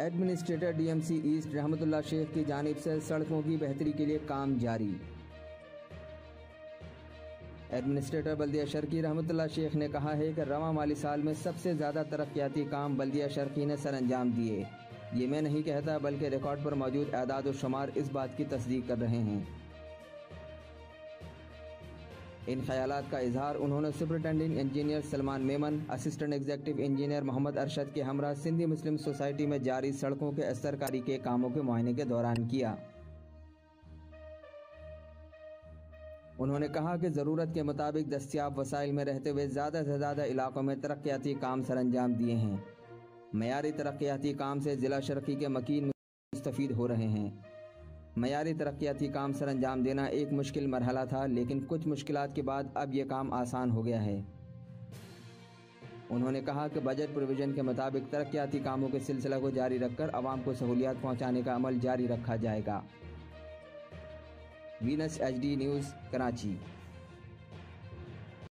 Administrator DMC east Rahmatullah Shaikh की जानब से सड़कों की बेहतरी के लिए काम जारी। एडमिनिस्ट्रेटर बल्दिया शर्की रहमतुल्ला शेख ने कहा है कि रवा माली साल में सबसे ज़्यादा तरक्याती काम बल्दिया शर्की ने सर अंजाम दिए। ये मैं नहीं कहता बल्कि रिकॉर्ड पर मौजूद एदाद शुमार इस बात की तस्दीक कर रहे हैं। इन ख्याल का इजहार उन्होंने superintending engineer Salman Memon, assistant executive engineer Mohammad Arshad के हमरा सिंधी मुस्लिम सोसाइटी में जारी सड़कों के असरकारी के कामों के मुआयने के दौरान किया। उन्होंने कहा कि ज़रूरत के मुताबिक दस्तियाब वसाइल में रहते हुए ज़्यादा से ज़्यादा इलाकों में तरक्याती काम सर अंजाम दिए हैं। मैारी तरक्याती काम से ज़िला शर्की के मकीन मुस्तफ़ हो रहे हैं। मैारी तरक्याती काम सर अंजाम देना एक मुश्किल मरहला था, लेकिन कुछ मुश्किल के बाद अब यह काम आसान हो गया है। उन्होंने कहा कि बजट प्रोविज़न के मुताबिक तरक्याती कामों के सिलसिला को जारी रखकर आवाम को सहूलियात पहुँचाने का अमल जारी रखा जाएगा। Venus H D news, Karachi.